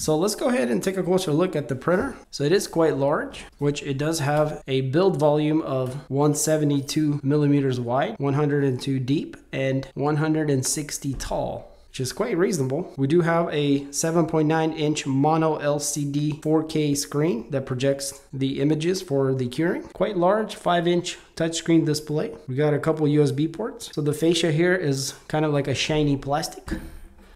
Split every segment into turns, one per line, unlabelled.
So let's go ahead and take a closer look at the printer. So it is quite large, which it does have a build volume of 172 millimeters wide, 102 deep, and 160 tall which is quite reasonable. We do have a 7.9 inch mono LCD 4K screen that projects the images for the curing. Quite large, 5 inch touchscreen display. We got a couple USB ports. So the fascia here is kind of like a shiny plastic.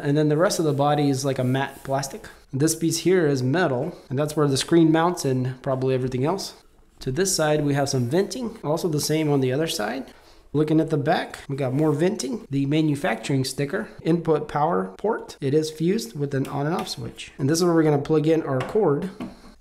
And then the rest of the body is like a matte plastic. This piece here is metal, and that's where the screen mounts and probably everything else. To this side, we have some venting, also the same on the other side. Looking at the back, we got more venting, the manufacturing sticker, input power port. It is fused with an on and off switch. And this is where we're gonna plug in our cord.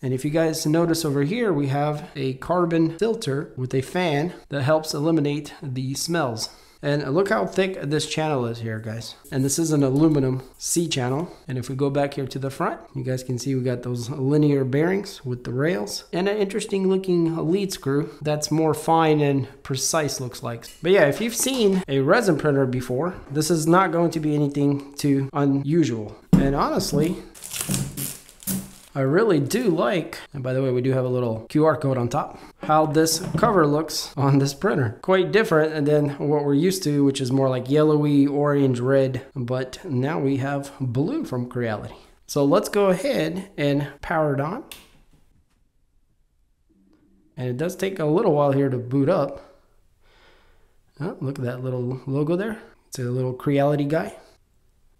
And if you guys notice over here, we have a carbon filter with a fan that helps eliminate the smells. And look how thick this channel is here, guys. And this is an aluminum C channel. And if we go back here to the front, you guys can see we got those linear bearings with the rails and an interesting looking lead screw that's more fine and precise looks like. But yeah, if you've seen a resin printer before, this is not going to be anything too unusual. And honestly, I really do like, and by the way, we do have a little QR code on top, how this cover looks on this printer. Quite different than what we're used to, which is more like yellowy, orange, red, but now we have blue from Creality. So let's go ahead and power it on. And it does take a little while here to boot up. Oh, look at that little logo there. It's a little Creality guy.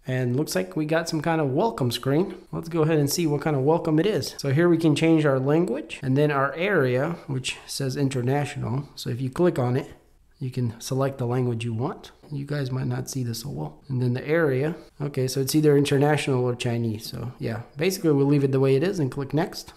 And looks like we got some kind of welcome screen. Let's go ahead and see what kind of welcome it is. So here we can change our language and then our area, which says international. So if you click on it, you can select the language you want. You guys might not see this so well. And then the area. Okay, so it's either international or Chinese. So yeah, basically we'll leave it the way it is and click next.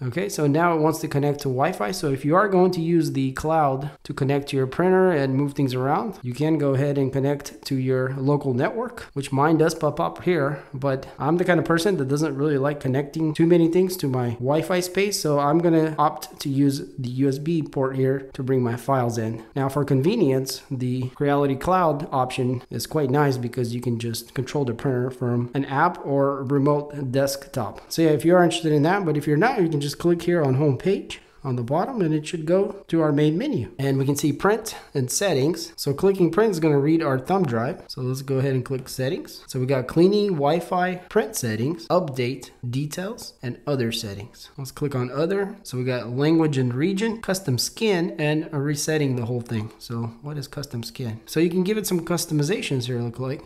Okay, so now it wants to connect to Wi-Fi. So if you are going to use the cloud to connect to your printer and move things around, you can go ahead and connect to your local network, which mine does pop up here. But I'm the kind of person that doesn't really like connecting too many things to my Wi-Fi space. So I'm gonna opt to use the USB port here to bring my files in. Now for convenience, the Creality Cloud option is quite nice because you can just control the printer from an app or remote desktop. So yeah, if you are interested in that, but if you're not, you can just just click here on home page on the bottom and it should go to our main menu. And we can see print and settings. So clicking print is going to read our thumb drive. So let's go ahead and click settings. So we got cleaning wi-fi print settings update details and other settings. Let's click on other. So we got language and region custom skin and resetting the whole thing. So what is custom skin? So you can give it some customizations here look like.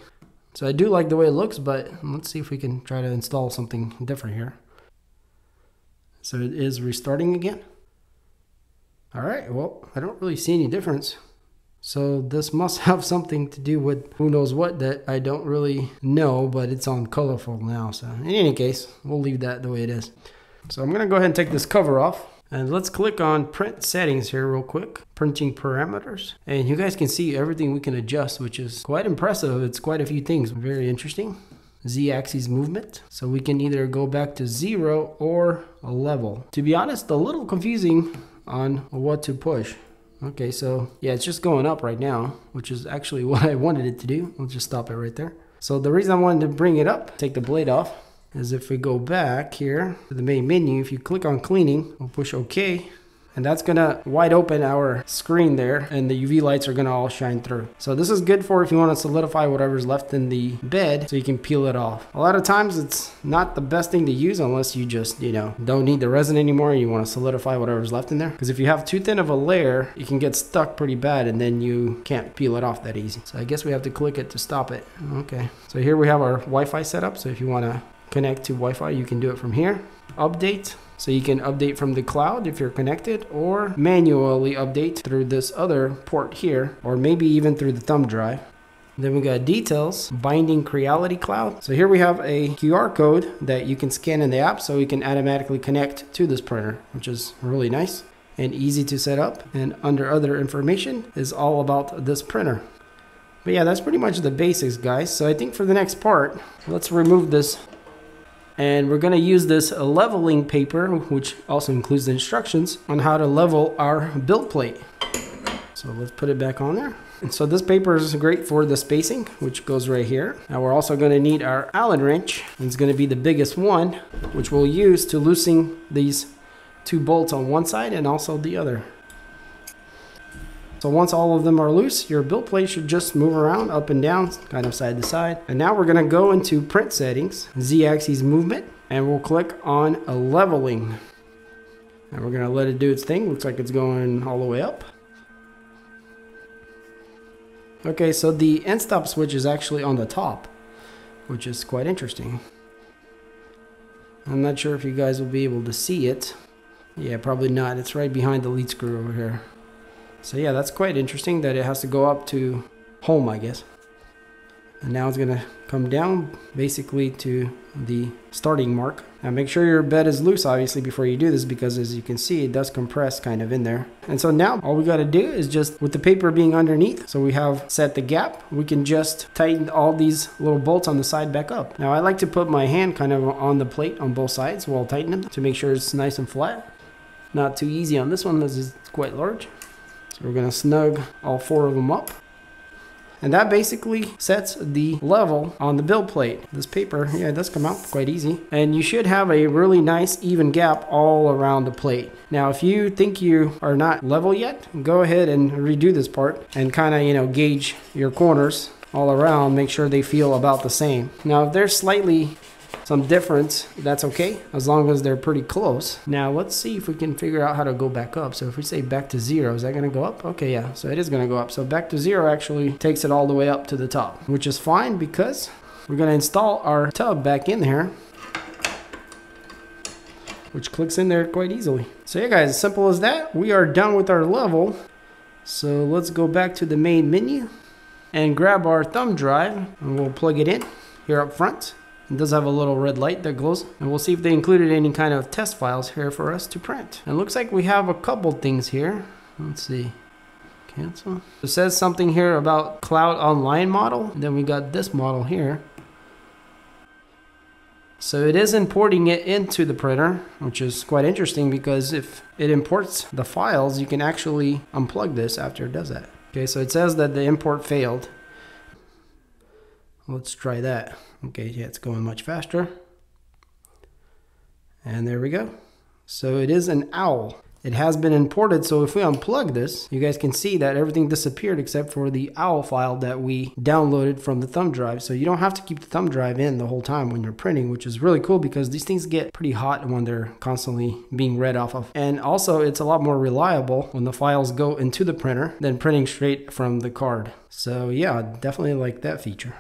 So I do like the way it looks but let's see if we can try to install something different here so it is restarting again. All right, well, I don't really see any difference. So this must have something to do with who knows what that I don't really know, but it's on colorful now. So in any case, we'll leave that the way it is. So I'm gonna go ahead and take this cover off and let's click on print settings here real quick. Printing parameters. And you guys can see everything we can adjust, which is quite impressive. It's quite a few things, very interesting z-axis movement. So we can either go back to zero or a level. To be honest, a little confusing on what to push. Okay, so yeah, it's just going up right now, which is actually what I wanted it to do. We'll just stop it right there. So the reason I wanted to bring it up, take the blade off, is if we go back here to the main menu, if you click on cleaning, we'll push OK, and that's gonna wide open our screen there and the UV lights are gonna all shine through. So this is good for if you wanna solidify whatever's left in the bed so you can peel it off. A lot of times it's not the best thing to use unless you just, you know, don't need the resin anymore and you wanna solidify whatever's left in there. Because if you have too thin of a layer, you can get stuck pretty bad and then you can't peel it off that easy. So I guess we have to click it to stop it. Okay, so here we have our Wi-Fi setup. So if you wanna connect to Wi-Fi, you can do it from here. Update, so you can update from the cloud if you're connected or manually update through this other port here or maybe even through the thumb drive. Then we got details, binding Creality Cloud. So here we have a QR code that you can scan in the app so we can automatically connect to this printer, which is really nice and easy to set up. And under other information is all about this printer. But yeah, that's pretty much the basics, guys. So I think for the next part, let's remove this and we're going to use this leveling paper, which also includes the instructions on how to level our build plate. So let's put it back on there. And so this paper is great for the spacing, which goes right here. Now we're also going to need our Allen wrench. It's going to be the biggest one, which we'll use to loosen these two bolts on one side and also the other. So once all of them are loose, your build plate should just move around up and down, kind of side to side. And now we're gonna go into print settings, Z-axis movement, and we'll click on a leveling. And we're gonna let it do its thing. Looks like it's going all the way up. Okay, so the end stop switch is actually on the top, which is quite interesting. I'm not sure if you guys will be able to see it. Yeah, probably not. It's right behind the lead screw over here. So yeah, that's quite interesting that it has to go up to home, I guess. And now it's gonna come down basically to the starting mark. Now make sure your bed is loose obviously before you do this because as you can see it does compress kind of in there. And so now all we gotta do is just with the paper being underneath so we have set the gap we can just tighten all these little bolts on the side back up. Now I like to put my hand kind of on the plate on both sides while tightening to make sure it's nice and flat. Not too easy on this one because it's quite large. We're gonna snug all four of them up. And that basically sets the level on the build plate. This paper, yeah, it does come out quite easy. And you should have a really nice even gap all around the plate. Now, if you think you are not level yet, go ahead and redo this part and kind of, you know, gauge your corners all around, make sure they feel about the same. Now, if they're slightly some difference, that's okay, as long as they're pretty close. Now let's see if we can figure out how to go back up. So if we say back to zero, is that gonna go up? Okay, yeah, so it is gonna go up. So back to zero actually takes it all the way up to the top, which is fine because we're gonna install our tub back in here which clicks in there quite easily. So yeah guys, simple as that, we are done with our level. So let's go back to the main menu and grab our thumb drive and we'll plug it in here up front. It does have a little red light that glows. And we'll see if they included any kind of test files here for us to print. And looks like we have a couple things here. Let's see. Cancel. It says something here about Cloud Online model. Then we got this model here. So it is importing it into the printer, which is quite interesting because if it imports the files, you can actually unplug this after it does that. Okay, so it says that the import failed. Let's try that. Okay, yeah, it's going much faster. And there we go. So it is an owl. It has been imported, so if we unplug this, you guys can see that everything disappeared except for the OWL file that we downloaded from the thumb drive. So you don't have to keep the thumb drive in the whole time when you're printing, which is really cool because these things get pretty hot when they're constantly being read off of. And also, it's a lot more reliable when the files go into the printer than printing straight from the card. So yeah, definitely like that feature.